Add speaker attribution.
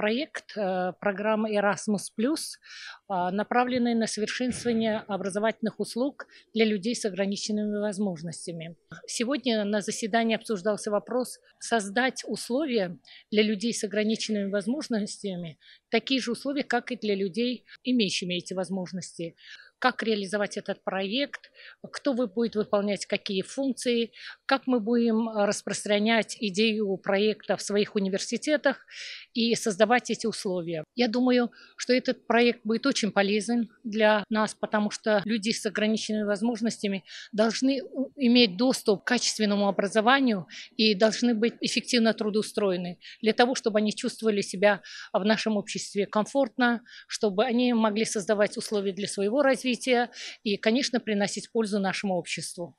Speaker 1: проект э, программы Erasmus+, а, направленный на совершенствование образовательных услуг для людей с ограниченными возможностями. Сегодня на заседании обсуждался вопрос создать условия для людей с ограниченными возможностями, такие же условия, как и для людей, имеющими эти возможности как реализовать этот проект, кто вы будет выполнять какие функции, как мы будем распространять идею проекта в своих университетах и создавать эти условия. Я думаю, что этот проект будет очень полезен для нас, потому что люди с ограниченными возможностями должны иметь доступ к качественному образованию и должны быть эффективно трудоустроены для того, чтобы они чувствовали себя в нашем обществе комфортно, чтобы они могли создавать условия для своего развития и, конечно, приносить пользу нашему обществу.